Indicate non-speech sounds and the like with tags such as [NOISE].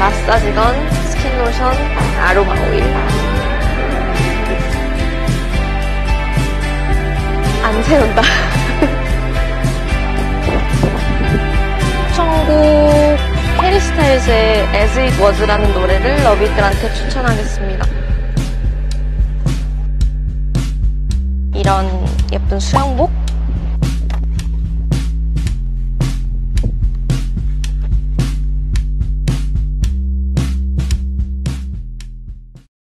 마사지건, 스킨로션, 아로마 오일. 안 세운다. [LAUGHS] 추천곡 해리스타일즈의 As It Was라는 노래를 러비들한테 추천하겠습니다. 이런 예쁜 수영복?